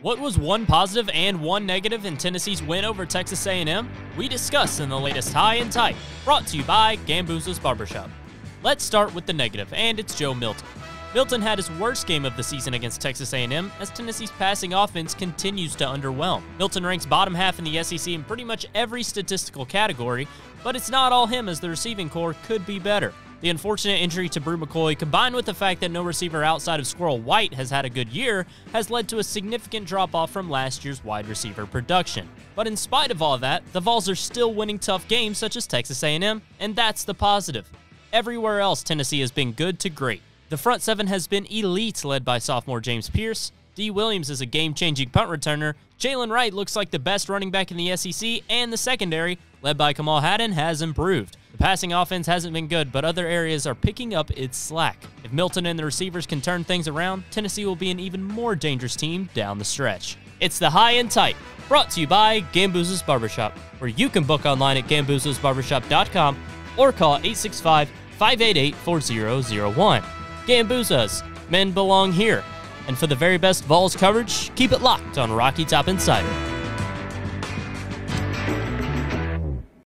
What was one positive and one negative in Tennessee's win over Texas A&M? We discuss in the latest High and Tight, brought to you by Gambuzza's Barbershop. Let's start with the negative, and it's Joe Milton. Milton had his worst game of the season against Texas A&M as Tennessee's passing offense continues to underwhelm. Milton ranks bottom half in the SEC in pretty much every statistical category, but it's not all him as the receiving corps could be better. The unfortunate injury to Bru McCoy, combined with the fact that no receiver outside of Squirrel White has had a good year, has led to a significant drop off from last year's wide receiver production. But in spite of all that, the Vols are still winning tough games such as Texas A&M, and that's the positive. Everywhere else, Tennessee has been good to great. The front seven has been elite, led by sophomore James Pearce. Dee Williams is a game changing punt returner. Jaylen Wright looks like the best running back in the SEC, and the secondary, led by Kamal Hadden, has improved. The passing offense hasn't been good, but other areas are picking up its slack. If Milton and the receivers can turn things around, Tennessee will be an even more dangerous team down the stretch. It's the High and Tight, brought to you by Gambuzza's Barbershop, where you can book online at gambuzzasbarbershop.com or call 865 588 4001. Gambuzza's, men belong here. And for the very best Vols coverage, keep it locked on Rocky Top Insider.